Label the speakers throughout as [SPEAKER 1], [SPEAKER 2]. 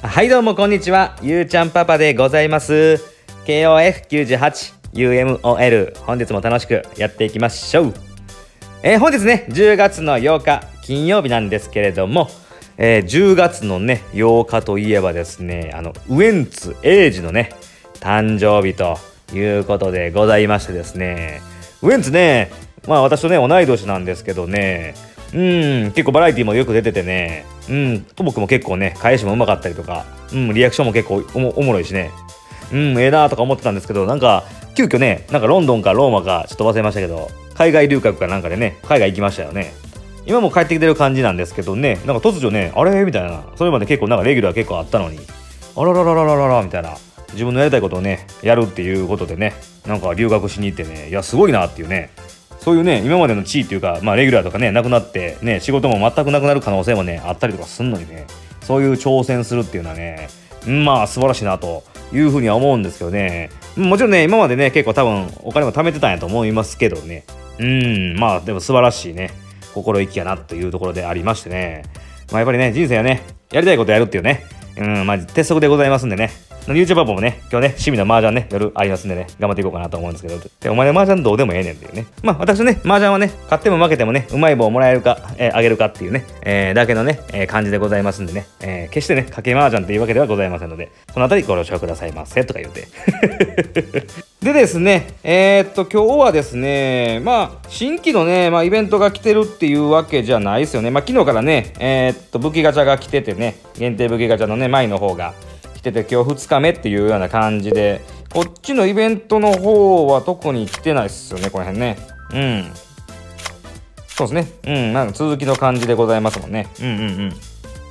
[SPEAKER 1] はいどうもこんにちは。ゆうちゃんパパでございます。KOF98UMOL 本日も楽しくやっていきましょう。えー、本日ね10月の8日金曜日なんですけれどもえー、10月のね8日といえばですねあのウエンツ英二のね誕生日ということでございましてですね。ウエンツねまあ私とね同い年なんですけどねうん結構バラエティーもよく出ててね。うんともくも結構ね返しもうまかったりとかうんリアクションも結構おもおもろいしね。うんええー、なーとか思ってたんですけどなんか急遽ねなんかロンドンかローマかちょっと忘れましたけど海外留学かなんかでね海外行きましたよね。今も帰ってきてる感じなんですけどねなんか突如ねあれ？みたいな。それまで結構なんかレギュラー結構あったのに。あらららららららみたいな。自分のやりたいことをねやるっていうことでねなんか留学しに行ってねいやすごいなっていうね。そういうね今までの地位っていうか、まあ、レギュラーとかねなくなってね仕事も全くなくなる可能性もねあったりとかすんのにねそういう挑戦するっていうのはねまあ素晴らしいなというふうには思うんですけどねもちろんね今までね結構多分お金も貯めてたんやと思いますけどねうんまあでも素晴らしいね心意気やなというところでありましてね。まあやっぱりね、人生はね、やりたいことやるっていうね、うん、まあ鉄則でございますんでね。YouTuber もね、今日ね、趣味の麻雀ね、夜ありますんでね、頑張っていこうかなと思うんですけど、でお前の麻雀どうでもええねんっていうね。まあ私ね、麻雀はね、勝っても負けてもね、うまい棒もらえるか、えー、あげるかっていうね、えー、だけのね、えー、感じでございますんでね、えー、決してね、賭け麻雀っていうわけではございませんので、そのあたりご了承くださいませ、とか言うて。でですね、えー、っと、今日はですね、まあ、新規のね、まあ、イベントが来てるっていうわけじゃないですよね。まあ、昨日からね、えー、っと、武器ガチャが来ててね、限定武器ガチャのね、前の方が、てて今日2日目っていうような感じでこっちのイベントの方は特に来てないっすよねこの辺ね。うん。そうですね。うん。なんか続きの感じでございますもんね。うんうんうん。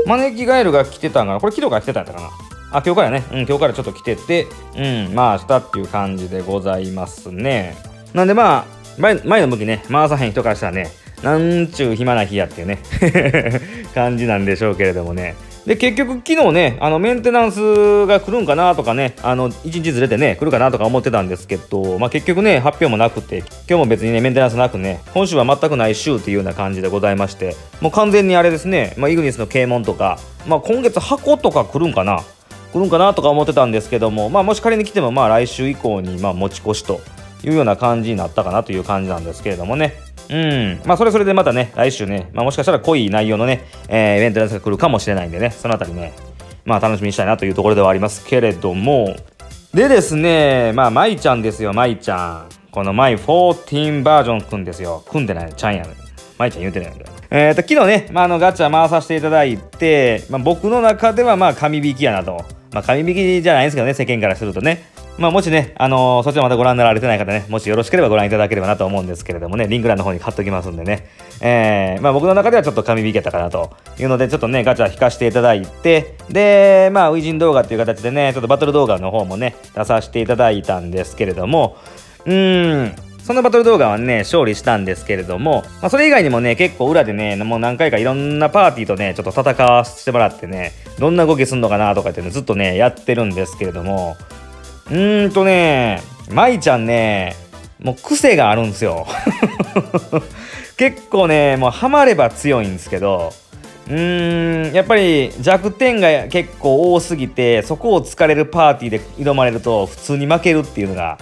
[SPEAKER 1] 招きガエルが来てたんかな。これ昨日から来てたんやったかな。あ今日からね。うん今日からちょっと来ててうんまあしたっていう感じでございますね。なんでまあ前前の向きね回さへん人からしたらねなんちゅう暇な日やっていうね。感じなんでしょうけれどもね。で結局昨日ねあのメンテナンスが来るんかなとかねあの1日ずれてね来るかなとか思ってたんですけど、まあ、結局ね発表もなくて今日も別にねメンテナンスなくね今週は全くない週っていうような感じでございましてもう完全にあれですね、まあ、イグニスの啓蒙とか、まあ、今月箱とか来るんかな来るんかなとか思ってたんですけども、まあ、もし仮に来てもまあ来週以降にまあ持ち越しというような感じになったかなという感じなんですけれどもね。うん。まあ、それそれでまたね、来週ね、まあ、もしかしたら濃い内容のね、えー、イベントが来るかもしれないんでね、そのあたりね、まあ、楽しみにしたいなというところではありますけれども、でですね、まあ、舞ちゃんですよ、舞ちゃん。このマイ14バージョンくんですよ。組んでないちゃんやねん。舞ちゃん言うてないんだ。えーと、昨日ね、まあ、あの、ガチャ回させていただいて、まあ、僕の中では、まあ、神引きやなと。まあ、神引きじゃないんですけどね、世間からするとね。まあ、もしね、あのー、そちらまだご覧になられてない方ね、もしよろしければご覧いただければなと思うんですけれどもね、リンク欄の方に貼っときますんでね、えー、まあ僕の中ではちょっと神引けたかなというので、ちょっとね、ガチャ引かせていただいて、で、まあ、ウイジン動画っていう形でね、ちょっとバトル動画の方もね、出させていただいたんですけれども、うーん、そのバトル動画はね、勝利したんですけれども、まあ、それ以外にもね、結構裏でね、もう何回かいろんなパーティーとね、ちょっと戦わせてもらってね、どんな動きすんのかなとかってね、ずっとね、やってるんですけれども、うーんとね、舞ちゃんね、もう癖があるんですよ。結構ね、もうハマれば強いんですけど、うーん、やっぱり弱点が結構多すぎて、そこを突かれるパーティーで挑まれると普通に負けるっていうのが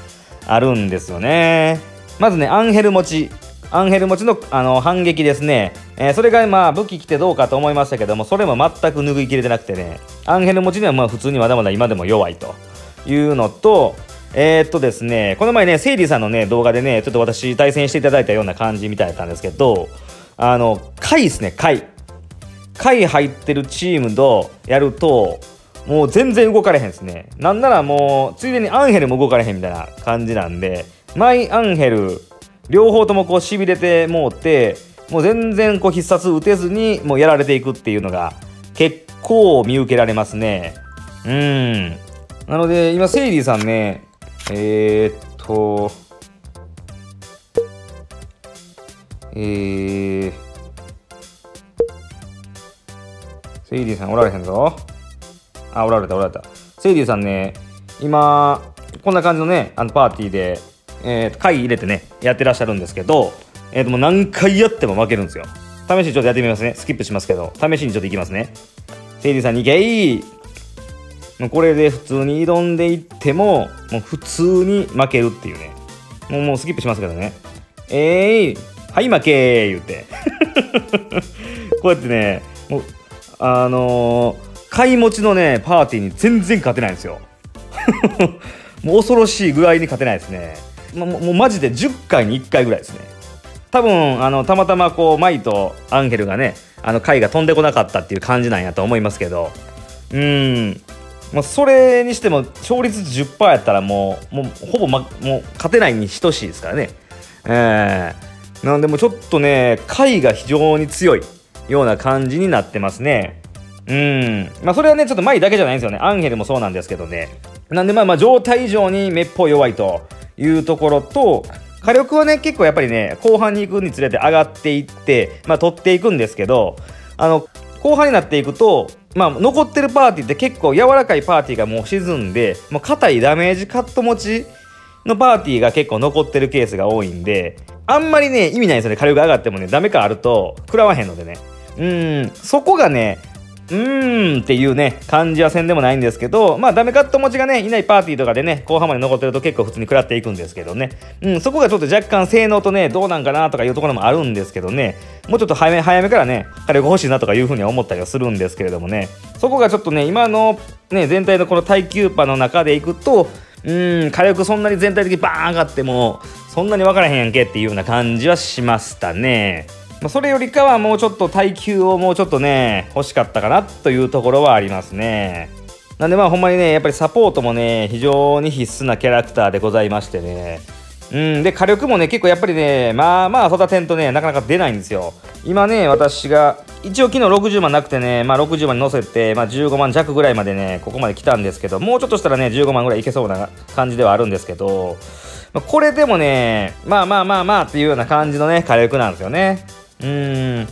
[SPEAKER 1] あるんですよね。まずね、アンヘル持ち。アンヘル持ちのあの反撃ですね。えー、それがまあ武器来てどうかと思いましたけども、それも全く拭いきれてなくてね、アンヘル持ちにはまあ普通にまだまだ今でも弱いと。いうのと、えー、っとですね、この前ね、セイリーさんのね、動画でね、ちょっと私対戦していただいたような感じみたいだったんですけど、あの、回ですね、回。回入ってるチームとやると、もう全然動かれへんですね。なんならもう、ついでにアンヘルも動かれへんみたいな感じなんで、マイアンヘル、両方ともこう痺れてもうて、もう全然こう必殺打てずにもうやられていくっていうのが結構見受けられますね。うん。なので、今、セイリーさんね、えー、っと、えー、セイリーさんおられへんぞ。あ、おられた、おられた。セイリーさんね、今、こんな感じのね、あのパーティーで、えー、会入れてね、やってらっしゃるんですけど、えー、ともう何回やっても負けるんですよ。試しにちょっとやってみますね。スキップしますけど、試しにちょっといきますね。セイリーさん2回、もうこれで普通に挑んでいってももう普通に負けるっていうね。もうもうスキップしますけどね。えい、ー、はい負け言うて。こうやってねもうあのー、買い持ちのねパーティーに全然勝てないんですよ。もう恐ろしいぐらいに勝てないですね。もうもうマジで10回に1回ぐらいですね。多分あのたまたまこうマイとアンヘルがねあの回が飛んでこなかったっていう感じなんやと思いますけど。うん。まあ、それにしても勝率10%やったらもうもうほぼ、ま、もう勝てないに等しいですからね。えー、なんでもちょっとね回が非常に強いような感じになってますね。うん。まあそれはねちょっと前だけじゃないんですよね。アンヘルもそうなんですけどね。なんでまあまあ状態以上にめっぽう弱いというところと火力はね結構やっぱりね後半に行くにつれて上がっていってまあ取っていくんですけどあの後半になっていくとまあ、残ってるパーティーって結構柔らかいパーティーがもう沈んでもう硬いダメージカット持ちのパーティーが結構残ってるケースが多いんであんまりね意味ないんですよね。火力上がってもねダメ感あると食らわへんのでね。うんそこがねうーんっていうね感じはせんでもないんですけどまあダメカット持ちがねいないパーティーとかでね後半まで残ってると結構普通に食らっていくんですけどね。うんそこがちょっと若干性能とねどうなんかなとかいうところもあるんですけどね。もうちょっと早め早めからね火力欲しいなとかいうふうには思ったりはするんですけれどもね。そこがちょっとね今のね全体のこの耐久パの中でいくとうん火力そんなに全体的にバーン上がってもそんなに分からへんやんけっていうような感じはしましたね。ま、それよりかはもうちょっと耐久をもうちょっとね欲しかったかなというところはありますね。なんでまあほんまにねやっぱりサポートもね非常に必須なキャラクターでございましてね。うんで火力もね結構やっぱりねまあまあ育てんとねなかなか出ないんですよ。今ね私が一応昨日60万なくてね、まあ、60万に乗せて、まあ、15万弱ぐらいまでねここまで来たんですけどもうちょっとしたらね15万ぐらいいけそうな感じではあるんですけど、ま、これでもねまあまあまあまあっていうような感じのね火力なんですよね。うん。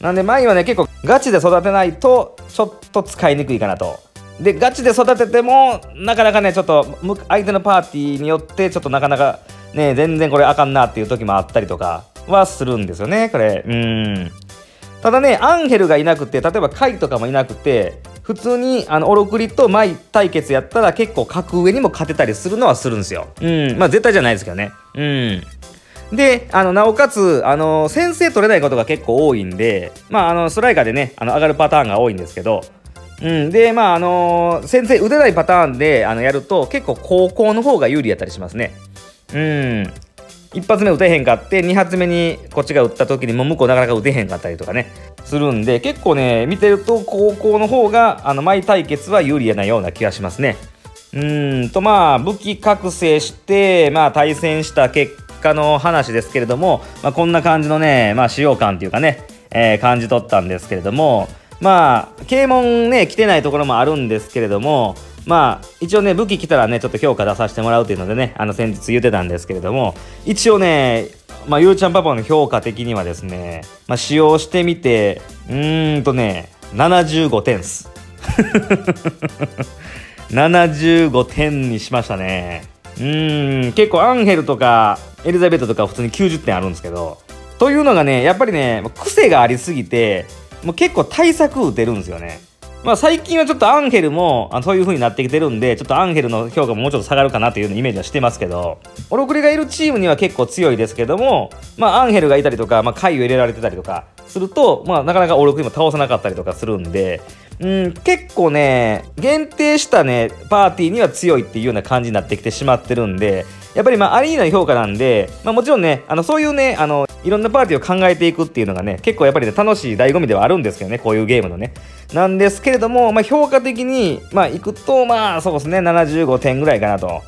[SPEAKER 1] なんで前はね結構ガチで育てないとちょっと使いにくいかなと。でガチで育ててもなかなかねちょっと相手のパーティーによってちょっとなかなかね全然これあかんなっていう時もあったりとかはするんですよねこれ。うん。ただねアンヘルがいなくて例えばカイとかもいなくて普通にあのオロクリとマイ対決やったら結構格上にも勝てたりするのはするんですよ。うん。まあ絶対じゃないですけどね。うんで、あの、なおかつ、あの、先制取れないことが結構多いんで、まあ、あの、ストライカーでね、あの、上がるパターンが多いんですけど、うん、で、まあ、あの、先制打てないパターンで、あの、やると、結構高校の方が有利やったりしますね。うん。一発目打てへんかって、二発目にこっちが打った時にも向こうなかなか打てへんかったりとかね、するんで、結構ね、見てると高校の方が、あの、前対決は有利やなような気がしますね。うんと、まあ、武器覚醒して、まあ、対戦した結果の話ですけれども、まあ、こんな感じのね、まあ、使用感っていうかね、えー、感じ取ったんですけれども、まあ、啓蒙ね、来てないところもあるんですけれども、まあ、一応ね、武器来たらね、ちょっと評価出させてもらうっていうのでね、あの、先日言ってたんですけれども、一応ね、まあ、ゆうちゃんパパの評価的にはですね、まあ、使用してみて、うーんとね、75点っす。75点にしましたね。うーん、結構アンヘルとかエリザベートとか普通に90点あるんですけど、というのがね、やっぱりね、癖がありすぎて、もう結構対策打てるんですよね。まあ最近はちょっとアンヘルもあそういう風になってきてるんで、ちょっとアンヘルの評価ももうちょっと下がるかなというイメージはしてますけど、オロクリがいるチームには結構強いですけども、まあアンヘルがいたりとか、まあ回を入れられてたりとかすると、まあなかなかオロクリも倒さなかったりとかするんで、うん、結構ね、限定したね、パーティーには強いっていうような感じになってきてしまってるんで、やっぱりまあアリーナの評価なんで、まあもちろんね、あのそういうね、あの、いろんなパーティーを考えていくっていうのがね、結構やっぱりね、楽しい醍醐味ではあるんですけどね、こういうゲームのね。なんですけれども、まあ評価的に、まあいくと、まあそうですね、75点ぐらいかなと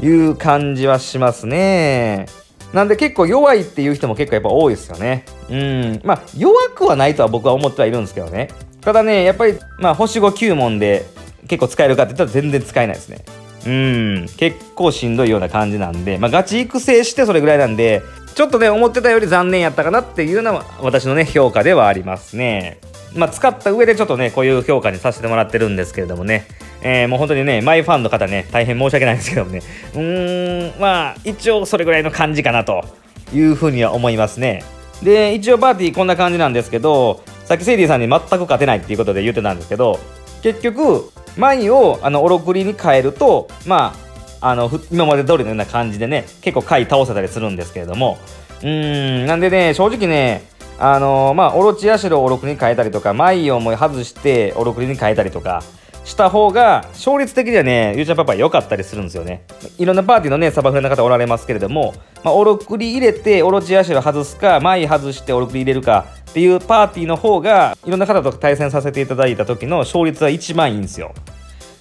[SPEAKER 1] いう感じはしますね。なんで結構弱いっていう人も結構やっぱ多いですよね。うん。まあ弱くはないとは僕は思ってはいるんですけどね。ただね、やっぱり、まあ、星5、9問で結構使えるかって言ったら全然使えないですね。うん、結構しんどいような感じなんで、まあ、ガチ育成してそれぐらいなんで、ちょっとね、思ってたより残念やったかなっていうのは私のね、評価ではありますね。まあ、使った上でちょっとね、こういう評価にさせてもらってるんですけれどもね、えー、もう本当にね、マイファンの方ね、大変申し訳ないんですけどもね、うーん、まあ、一応それぐらいの感じかなというふうには思いますね。で、一応パーティーこんな感じなんですけど、さっきセイディさんに全く勝てないっていうことで言ってたんですけど結局舞をあのオロクリに変えるとまああの今まで通りのような感じでね結構回倒せたりするんですけれども。うんなんでね正直ねあのー、まあオロチヤシロをオロクリに変えたりとか舞をもう外してオロクリに変えたりとかした方が勝率的にはねゆうちゃんパパ良かったりするんですよね。いろんなパーティーのねサバフレの方おられますけれども、まあ、オロクリ入れてオロチヤシロ外すか舞外してオロクリ入れるかっていうパーティーの方がいろんな方と対戦させていただいた時の勝率は一番いいんですよ。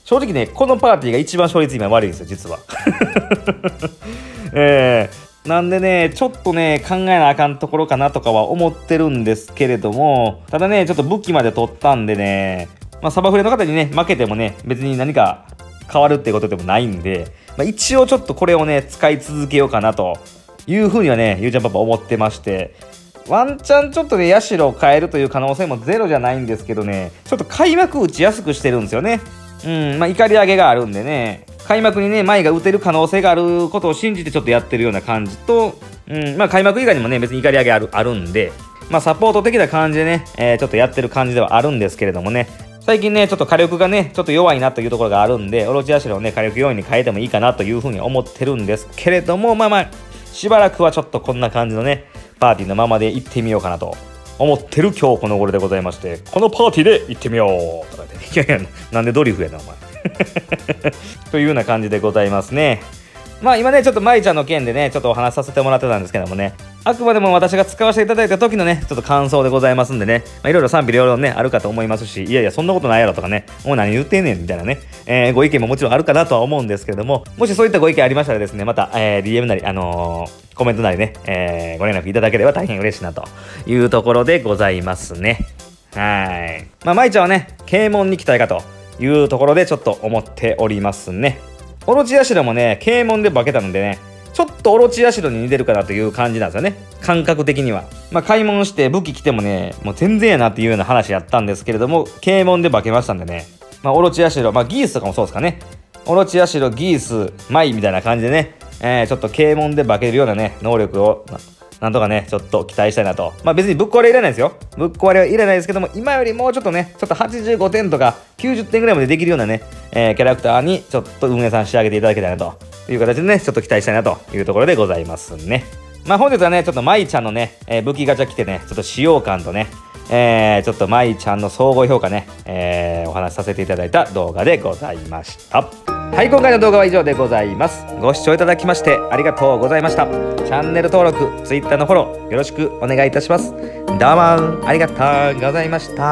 [SPEAKER 1] 正直ねこのパーティーが一番勝率今悪いんですよ実は。えー、なんでね、ちょっとね、考えなあかんところかなとかは思ってるんですけれども、ただね、ちょっと武器まで取ったんでね、まあ、サバフレの方にね、負けてもね、別に何か変わるってことでもないんで、まあ、一応ちょっとこれをね、使い続けようかなというふうにはね、ゆうちゃんパパ思ってまして、ワンチャンちょっとね、ヤシロを変えるという可能性もゼロじゃないんですけどね、ちょっと開幕打ちやすくしてるんですよね。うん、まあ、怒り上げがあるんでね、開幕にね、前が打てる可能性があることを信じてちょっとやってるような感じと、うん、まあ、開幕以外にもね、別に怒り上げあるあるんで、まあ、サポート的な感じでね、えー、ちょっとやってる感じではあるんですけれどもね、最近ね、ちょっと火力がね、ちょっと弱いなというところがあるんで、オロチアシロをね、火力要因に変えてもいいかなというふうに思ってるんですけれども、まあまあ、しばらくはちょっとこんな感じのね、パーティーのままで行ってみようかなと思ってる今日この頃でございまして、このパーティーで行ってみようとか言って、いやいや、なんでドリフやな、お前。というような感じでございますね。まあ今ね、ちょっと舞ちゃんの件でね、ちょっとお話しさせてもらってたんですけどもね、あくまでも私が使わせていただいた時のね、ちょっと感想でございますんでね、まあ、いろいろ賛否両論ね、あるかと思いますし、いやいや、そんなことないやろとかね、もう何言ってんねんみたいなね、えー、ご意見ももちろんあるかなとは思うんですけれども、もしそういったご意見ありましたらですね、また、えー、DM なり、あのー、コメントなりね、えー、ご連絡いただければ大変嬉しいなというところでございますね。はい。まあ、舞ちゃんはね、啓蒙に来たいかというところでちょっと思っておりますね。オロチヤシロもね、啓蒙で化けたのでね、ちょっとオロチヤシロに似てるかなという感じなんですよね。感覚的には。まあ、買い物して武器来てもね、もう全然やなっていうような話やったんですけれども、啓蒙で化けましたんでね。まあ、オロチヤシロ、まあ、ギースとかもそうですかね。オロチヤシロ、ギース、マイみたいな感じでね、えー、ちょっと啓蒙で化けるようなね、能力をなんとかね、ちょっと期待したいなと。まあ別にぶっ壊れいらないですよ。ぶっ壊れはいらないですけども、今よりもうちょっとね、ちょっと85点とか90点ぐらいまでできるようなね、えー、キャラクターにちょっと運営さん仕上げていただきたいなという形でね、ちょっと期待したいなというところでございますね。まあ本日はね、ちょっと舞ちゃんのね、えー、武器ガチャ来てね、ちょっと使用感とね、えー、ちょっと舞ちゃんの総合評価ね、えー、お話しさせていただいた動画でございました。はい今回の動画は以上でございます。ご視聴いただきましてありがとうございました。チャンネル登録 Twitter のフォローよろしくお願いいたします。どうもありがとうございました。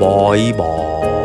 [SPEAKER 1] バイバーイ。